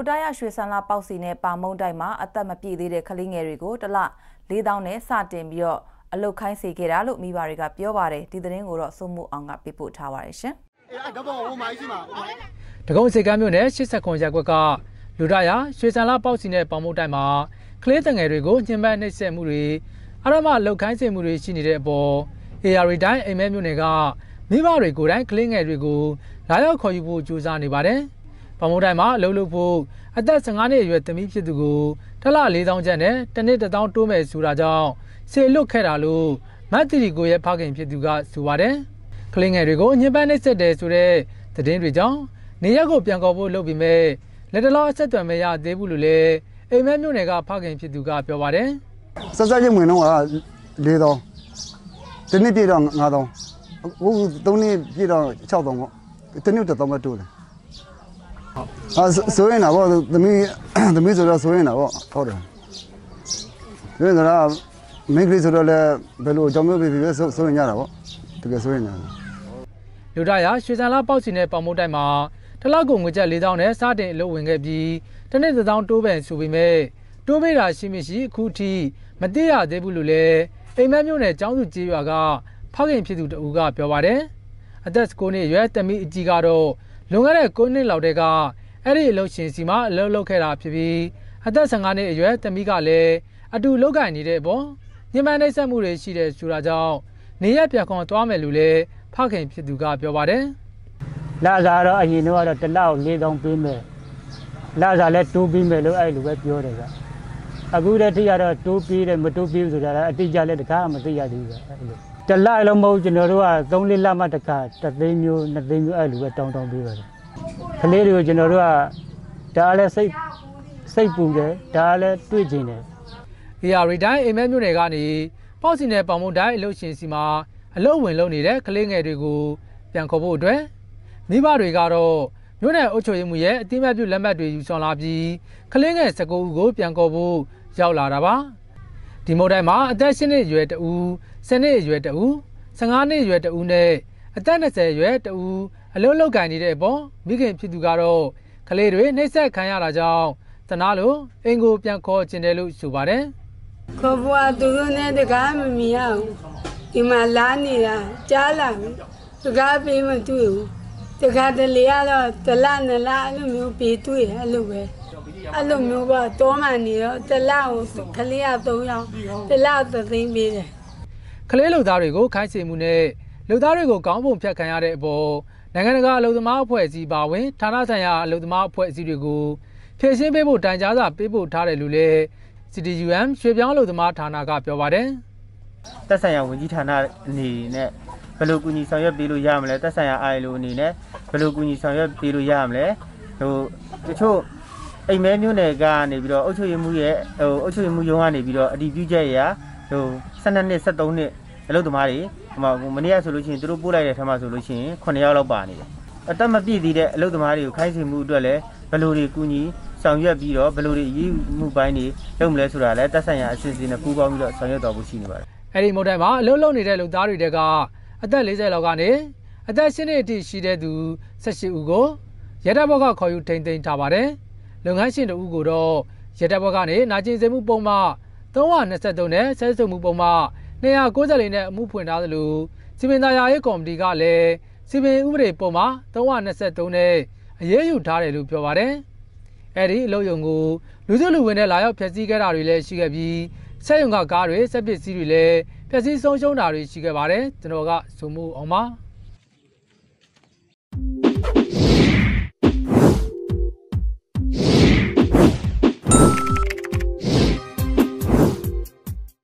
ဒိုတာရရွှေဆန်းလာပေါက်စီနဲ့ပါမုံတိုက်မှာအသက်မပြည့်သေးတဲ့ကလေးငယ်တွေကိုတလ4000နဲ့စတင်ပြီးတော့အလုတ်ခိုင်းစေခဲ့တာလို့မိဘတွေကပြောပါတယ်ဒီသတင်းကိုတော့စိုးမှုအောင်ကပြပို့ထားပါတယ်ရှင်အဲ့ဒါတော့ဟိုမိုင်းရှိမှာတကုံစေကမ်းမြို့နယ်89ရပ်ကွက်ကလူဒရရွှေဆန်လာပေါက်စီနဲ့ပေါင်မုတ်တိုင်းမှာကလေးတငယ်တွေကိုညှဉ်းပန်းနှိပ်စက်မှုတွေအရမလောက်ခိုင်းစေမှုတွေရှိနေတဲ့အပေါ် AR တိုင်းအိမ်မဲမြို့နယ်ကမိဘတွေကိုယ်တိုင်ကလေးငယ်တွေကိုလာရောက်ခေါ်ယူဖို့ကြိုးစားနေပါတယ်။ ပေါင်မုတ်တိုင်းမှာအလုပ်လုပ်ဖို့အသက်15နှစ်အရွယ်သမီးဖြစ်သူကိုတစ်လ4000ကျပ်နဲ့တစ်နှစ်1000တိုးမဲ့ဆိုတာကြောင့်စေလွတ်ခဲ့တာလို့မတ်တီရီကိုရဲ့ဖခင်ဖြစ်သူကဆိုပါတယ်။ကလေးငယ်တွေကိုညှဉ်းပန်းနှိပ်စက်တယ်ဆိုတဲ့သတင်းတွေကြောင့်နေရက်ကိုပြန်ခေါ်ဖို့လုပ်ပြီးမဲ့လက်တလောအဆက်အသွယ်မရသေးဘူးလို့လည်းအိမ်မဲမြို့နယ်ကဖခင်ဖြစ်သူကပြောပါတယ်ဆက်ဆက်ချင်းဝင်တော့က၄တောင်းတနည်းပြည့်တော့၅တောင်းအခု၃နှစ်ပြည့်တော့၆တောင်းပေါ့တနည်းတစ်တောင်းပဲတိုးတယ် အာဆိုရင်တော့သမီးသမီးဆိုတော့ဆိုရင်တော့ဟုတ်တယ်ဆိုရင်တော့မင်းကလေးဆိုတော့လည်းဘယ်လိုအကြောင်းမျိုးဖြစ်ဖြစ်ဆိုဆိုရင်ရတာပေါ့တကယ်ဆိုရင်လည်း။လူဒရာရွှေစံလာပေါက်စီနဲ့ပေါင်မိုးတိုက်မှာတစ်လောက်ကိုငွေကျပ်4000နဲ့စတင်အလုပ်ဝင်ခဲ့ပြီးတစ်နှစ်1000တိုးပန်ဆိုပေမဲ့တိုးပေးတာရှိမရှိအခုထိမသိရသေးဘူးလို့လည်းအိမ်မဲမြို့နယ်ကျောင်းစုကျေးရွာကဖခင်ဖြစ်သူတဦးကပြောပါတယ်။အသက်9နှစ်အရွယ်တမီအကြီးကတော့ လွန်ခဲ့တဲ့9နှစ်လောက်တည်းကအဲ့ဒီအလုပ်ရှင်စီမှာအလုပ်လုပ်ခဲ့တာဖြစ်ပြီးအသက်15နှစ်အရွယ်တမီကလည်းအတူလုပ်ကိုင်နေတဲ့အပေါ်ညှဉ်းပန်းနှိပ်စက်မှုတွေရှိတဲ့ဆိုတာကြောင့်နေရပြန်ခွန်သွားမယ်လို့လည်းဖခင်ဖြစ်သူကပြောပါတယ်လာစားတော့အရင်တော့ကတော့တစ်လောက်၄000ပေးမယ်လာစားလဲတိုးပေးမယ်လို့အဲ့လိုပဲပြောတယ်ကအခုတည်းထိကတော့တိုးပေးတယ်မတိုးပေးဘူးဆိုတာလည်းအတိအကျလည်းတခါမှမသိရသေးဘူးကအဲ့လို တစ်လိုက်လုံးမဟုတ်ကျွန်တော်တို့က3လလမှတခါတစ်သိန်းမျိုးနှစ်သိန်းမျိုးအဲ့လိုပဲတောင်းတောင်းပေးပါတယ်ကလေးတွေကိုကျွန်တော်တို့ကဒါလည်းစိတ်စိတ်ပူတယ်ဒါလည်းတွေ့ကျင်တယ်။ AR တိုင်းအိမ်မဲမြို့နယ်ကနေပေါ့စီနယ်ပေါင်မုံတိုင်းအလုပ်ရှင်စီမှာအလုပ်ဝင်လုပ်နေတဲ့ကလေးငယ်တွေကိုပြန်ခေါ်ဖို့အတွက်မိဘတွေကတော့မြို့နယ်အုပ်ချုပ်ရေးမှူးရဲ့အတိအမှတ်ပြုလက်မှတ်တွေယူဆောင်လာပြီးကလေးငယ်19ဦးကိုပြန်ခေါ်ဖို့ရောက်လာတာပါ။ ဒီမိုတိုင်းမှာအသက်10နှစ်အရွယ်တဦး10နှစ်အရွယ်တဦး15နှစ်အရွယ်တဦးနဲ့အသက်20အရွယ်တဦးအလုပ်လုပ်ကင်နေတဲ့အပေါ်မိခင်ဖြစ်သူကတော့ကလေးတွေနှိပ်စက်ခံရတာကြောင့်တနာလို့အင်ကိုပြန်ခေါ်ကျင်တယ်လို့ဆိုပါတယ်။ခေါ်ပွားသူတို့နဲ့တကားမမြင်ရဘူးဒီမှာလာနေတာကြားလာပြီတကားပေးမတွေ့ဘူးတကားတလေကတော့တလနလအဲ့လိုမျိုးပေးတွေ့တယ်အဲ့လိုပဲ အဲ့လိုမျိုးကတောမှနေတော့တလကိုခလေးရ3ယောက်တလသသိန်းပေးတယ်ကလေးလူသားတွေကိုခိုင်းစေမှုနဲ့လူသားတွေကိုကောင်းပုံဖြတ်ခံရတဲ့အပေါ်နိုင်ငံတကာအလုံသမားအဖွဲ့အစည်းပါဝင်ဌာနဆိုင်ရာအလုံသမားအဖွဲ့အစည်းတွေကိုဖြည့်ရှင်းပေးဖို့တိုင်ကြားစာပေးပို့ထားတယ်လို့လည်း CTUM ရွှေပြောင်းအလုံသမားဌာနကပြောပါတယ်တက်ဆိုင်ရာဝန်ကြီးဌာနအနေနဲ့ဘယ်လိုကူညီဆောင်ရွက်ပေးလို့ရမလဲတက်ဆိုင်ရာအားလိုအနေနဲ့ဘယ်လိုကူညီဆောင်ရွက်ပေးလို့ရမလဲဟိုတချို့ အိမ်မဲမျိုးနယ်ကနေပြီးတော့အုပ်ချုပ်ရေးမှုရဲ့ဟိုအုပ်ချုပ်ရေးမှုရုံးကနေပြီးတော့အတည်ပြုချက်ရဟို12နှစ်73နှစ်အလုပ်သမားတွေဟိုမှာမနေ့ကဆိုလို့ရှိရင်သူတို့ပို့လိုက်တဲ့ထက်မှဆိုလို့ရှိရင်9ယောက်လောက်ပါနေတယ်အသက်မပြည့်သေးတဲ့အလုပ်သမားတွေကိုခိုင်းစေမှုအတွက်လည်းဘယ်လိုတွေကူညီဆောင်ရွက်ပြီးတော့ဘယ်လိုတွေအရေးမှုပိုင်းတွေလုပ်မလဲဆိုတာလည်းတက်ဆိုင်ရာအစီအစဉ်နဲ့ပူးပေါင်းပြီးတော့ဆောင်ရွက်တော်ဖို့ရှိနေပါတယ်။အဲဒီမုတ်တိုင်းမှာအလုပ်လုပ်နေတဲ့လူသားတွေတဲကအသက်40လောက်ကနေအသက်10နှစ်အထိရှိတဲ့သူ18ဦးကိုရတပ်ဘက်ကခေါ်ယူထိန်သိမ်းထားပါတယ်။ လုပ်ငန်းရှင်တို့ဦးကိုတော့ရတပ်ဘက်ကနေနာကျင်စေမှုပုံမှ323နဲ့ဆဲဆုံမှုပုံမှ294နဲ့အမှုဖွင့်ထားသလိုစီမံသားရေးကော်မတီကလည်းစီမံဥပဒေပုံမှ323နဲ့အရေးယူထားတယ်လို့ပြောပါတယ်။အဲဒီအလုပ်ယုံကိုလူစုလူဝင်နဲ့လာရောက်ဖျက်ဆီးခဲ့တာတွေလည်းရှိခဲ့ပြီးစက်ယုံကကားတွေစက်ပစ္စည်းတွေလည်းဖျက်ဆီးဆုံးရှုံးတာတွေရှိခဲ့ပါတယ်ကျွန်တော်ကဇုံမှုအောင်ပါ